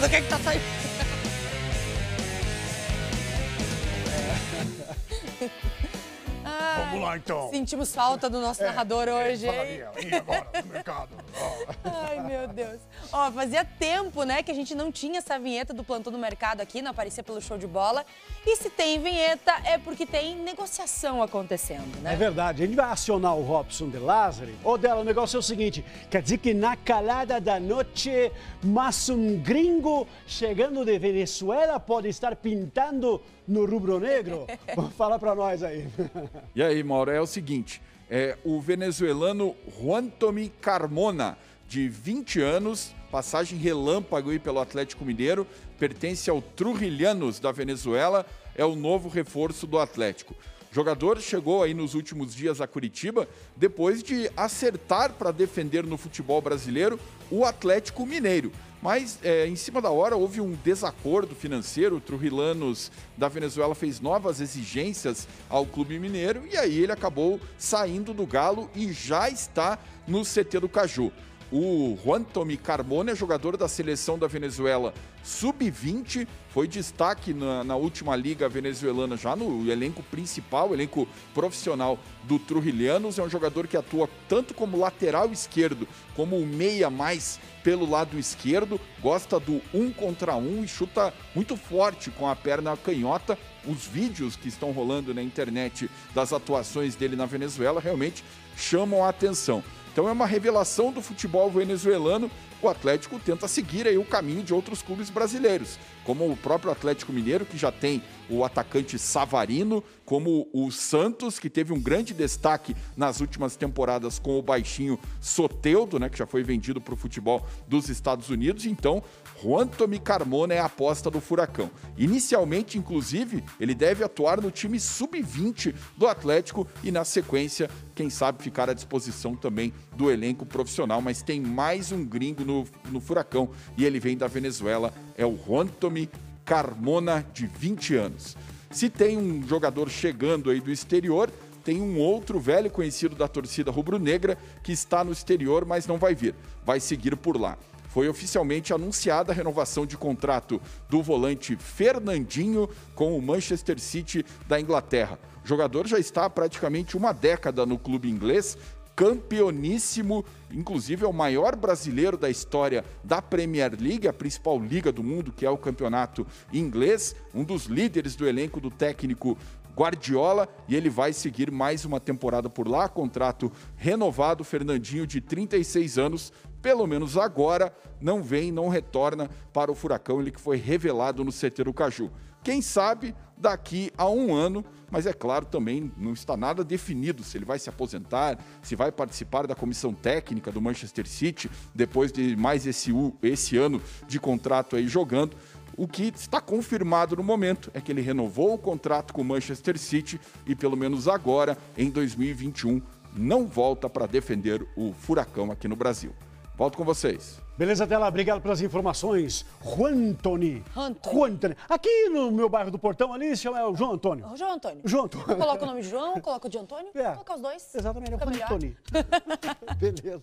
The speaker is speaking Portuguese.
do que que tá saindo? Vamos lá, então. Sentimos falta do nosso narrador hoje, hein? E agora, no mercado? Ó. Ai, meu Deus. Ó, fazia tempo, né, que a gente não tinha essa vinheta do plantão do mercado aqui, não aparecia pelo show de bola. E se tem vinheta, é porque tem negociação acontecendo, É né? verdade. A gente vai acionar o Robson de Lázari. Ô, Dela, o negócio é o seguinte: quer dizer que na calada da noite, mas um gringo chegando de Venezuela pode estar pintando no rubro-negro? Fala pra nós aí. E aí, Mauro, é o seguinte: é, o venezuelano Juan Tomi Carmona, de 20 anos, passagem relâmpago aí pelo Atlético Mineiro, pertence ao Trujilhanos da Venezuela, é o novo reforço do Atlético. O jogador chegou aí nos últimos dias a Curitiba depois de acertar para defender no futebol brasileiro o Atlético Mineiro. Mas é, em cima da hora houve um desacordo financeiro. O Trujillanos da Venezuela fez novas exigências ao clube mineiro e aí ele acabou saindo do Galo e já está no CT do Caju. O Juan Tomi Carmona é jogador da seleção da Venezuela sub-20, foi destaque na, na última liga venezuelana, já no elenco principal, elenco profissional do Trujilhanos. É um jogador que atua tanto como lateral esquerdo, como o meia mais pelo lado esquerdo, gosta do um contra um e chuta muito forte com a perna canhota. Os vídeos que estão rolando na internet das atuações dele na Venezuela realmente chamam a atenção. Então é uma revelação do futebol venezuelano. O Atlético tenta seguir aí o caminho de outros clubes brasileiros, como o próprio Atlético Mineiro, que já tem o atacante Savarino, como o Santos, que teve um grande destaque nas últimas temporadas com o baixinho Soteudo, né, que já foi vendido para o futebol dos Estados Unidos. Então, Juan Tomi Carmona é a aposta do Furacão. Inicialmente, inclusive, ele deve atuar no time sub-20 do Atlético e, na sequência, quem sabe ficar à disposição também do elenco profissional. Mas tem mais um gringo no, no Furacão e ele vem da Venezuela, é o Juan Tomi Carmona, de 20 anos. Se tem um jogador chegando aí do exterior, tem um outro velho conhecido da torcida rubro-negra que está no exterior, mas não vai vir, vai seguir por lá. Foi oficialmente anunciada a renovação de contrato do volante Fernandinho com o Manchester City da Inglaterra. O jogador já está há praticamente uma década no clube inglês, campeoníssimo, inclusive é o maior brasileiro da história da Premier League, a principal liga do mundo, que é o campeonato inglês, um dos líderes do elenco do técnico Guardiola e ele vai seguir mais uma temporada por lá, contrato renovado, Fernandinho de 36 anos, pelo menos agora não vem, não retorna para o Furacão, ele que foi revelado no CT do Caju. Quem sabe daqui a um ano, mas é claro também não está nada definido se ele vai se aposentar, se vai participar da comissão técnica do Manchester City depois de mais esse, esse ano de contrato aí jogando. O que está confirmado no momento é que ele renovou o contrato com o Manchester City e, pelo menos agora, em 2021, não volta para defender o Furacão aqui no Brasil. Volto com vocês. Beleza, Dela? Obrigado pelas informações. Juan Tony. Antônio. Juan Tony. Aqui no meu bairro do Portão ali se chama é o João Antônio. Ô, João Antônio. João Antônio. Coloca o nome de João, coloca o de Antônio, É. coloca os dois. Exatamente, é o Juan. Tony. Beleza.